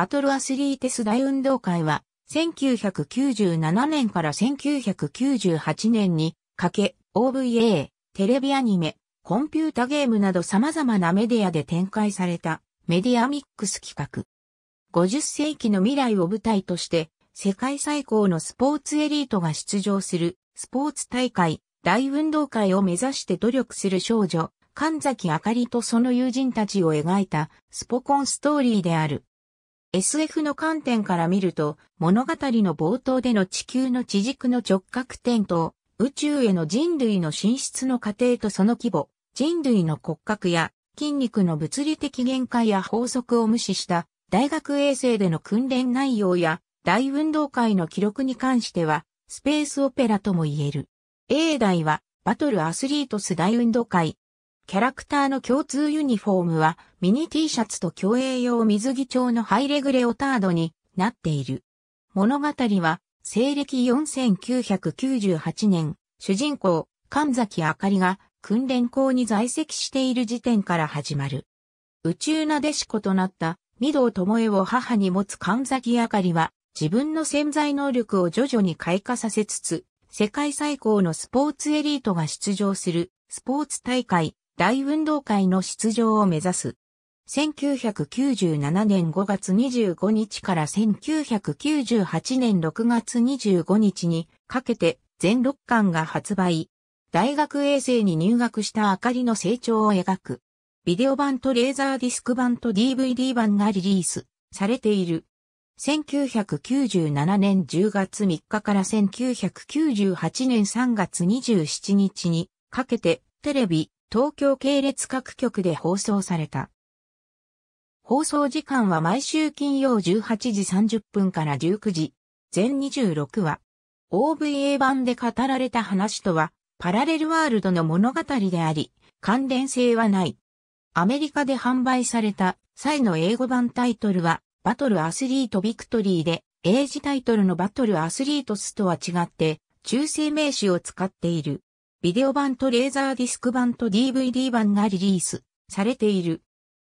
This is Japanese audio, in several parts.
バトルアスリーテス大運動会は、1997年から1998年にかけ、OVA、テレビアニメ、コンピュータゲームなど様々なメディアで展開されたメディアミックス企画。50世紀の未来を舞台として世界最高のスポーツエリートが出場するスポーツ大会大運動会を目指して努力する少女、神崎あかりとその友人たちを描いたスポコンストーリーである。SF の観点から見ると物語の冒頭での地球の地軸の直角点と宇宙への人類の進出の過程とその規模、人類の骨格や筋肉の物理的限界や法則を無視した大学衛星での訓練内容や大運動会の記録に関してはスペースオペラとも言える。A 題はバトルアスリートス大運動会。キャラクターの共通ユニフォームはミニ T シャツと競泳用水着調のハイレグレオタードになっている。物語は西暦4998年、主人公、神崎あかりが訓練校に在籍している時点から始まる。宇宙なでしことなった御堂智恵を母に持つ神崎あかりは自分の潜在能力を徐々に開花させつつ、世界最高のスポーツエリートが出場するスポーツ大会大運動会の出場を目指す。1997年5月25日から1998年6月25日にかけて全6巻が発売。大学衛星に入学したあかりの成長を描く。ビデオ版とレーザーディスク版と DVD 版がリリースされている。1997年10月3日から1998年3月27日にかけてテレビ東京系列各局で放送された。放送時間は毎週金曜18時30分から19時。全26話。OVA 版で語られた話とは、パラレルワールドの物語であり、関連性はない。アメリカで販売された際の英語版タイトルは、バトルアスリートビクトリーで、英字タイトルのバトルアスリートスとは違って、中性名詞を使っている。ビデオ版とレーザーディスク版と DVD 版がリリースされている。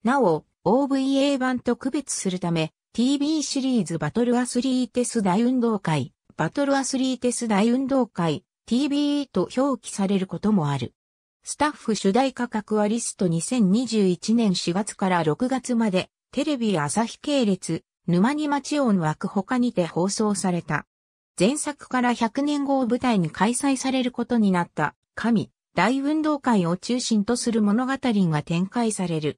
なお、OVA 版と区別するため、TV シリーズバトルアスリーテス大運動会、バトルアスリーテス大運動会、TBE と表記されることもある。スタッフ主題価格はリスト2021年4月から6月までテレビ朝日系列、沼に町音枠他にて放送された。前作から100年後を舞台に開催されることになった。神、大運動会を中心とする物語が展開される。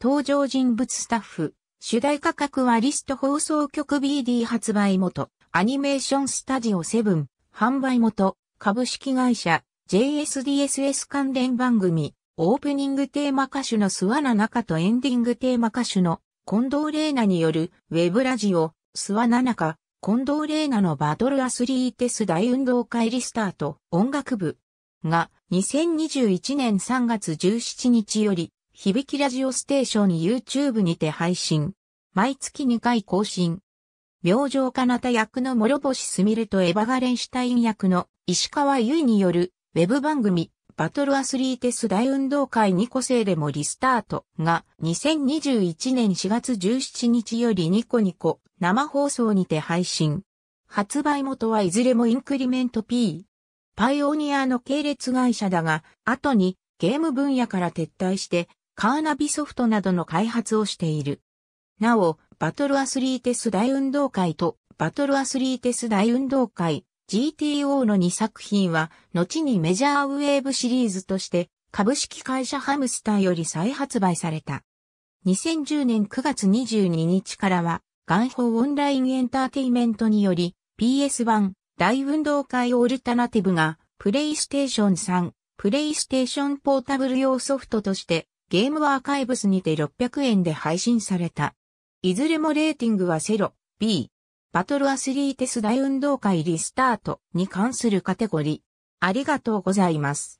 登場人物スタッフ、主題価格はリスト放送局 BD 発売元、アニメーションスタジオ7、販売元、株式会社、JSDSS 関連番組、オープニングテーマ歌手のスワナ中とエンディングテーマ歌手の近藤玲奈によるウェブラジオ、スワナ中、近藤玲奈のバトルアスリーテス大運動会リスタート音楽部が2021年3月17日より響きラジオステーションに YouTube にて配信。毎月2回更新。明星かなた役の諸星すみれとエヴァガレンシュタイン役の石川優によるウェブ番組バトルアスリーテス大運動会2個生でもリスタートが2021年4月17日よりニコニコ生放送にて配信。発売元はいずれもインクリメント P。パイオニアの系列会社だが、後にゲーム分野から撤退してカーナビソフトなどの開発をしている。なお、バトルアスリーテス大運動会とバトルアスリーテス大運動会 GTO の2作品は、後にメジャーウェーブシリーズとして、株式会社ハムスターより再発売された。2010年9月22日からは、ガンホオンラインエンターテイメントにより、PS 版大運動会オルタナティブが、プレイステーション3、プレイステーションポータブル用ソフトとして、ゲームアーカイブスにて600円で配信された。いずれもレーティングは0、B、バトルアスリーテス大運動会リスタートに関するカテゴリー。ありがとうございます。